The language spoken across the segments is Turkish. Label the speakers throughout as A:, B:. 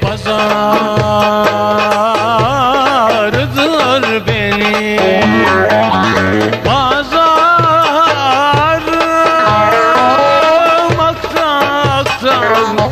A: Bazar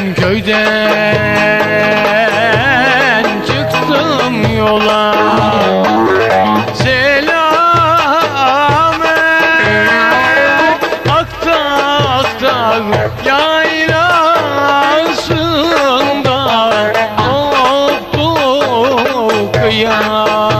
A: Evren köyden çıktım yola. Selamet aktar aktar yaylasında koptu kıyamet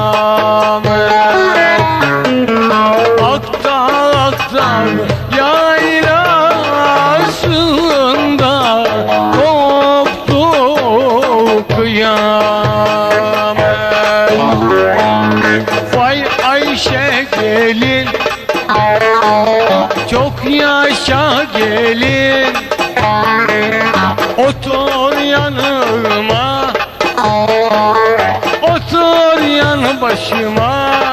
A: yaşa gelin. Otur yanıma. Otur yanı başıma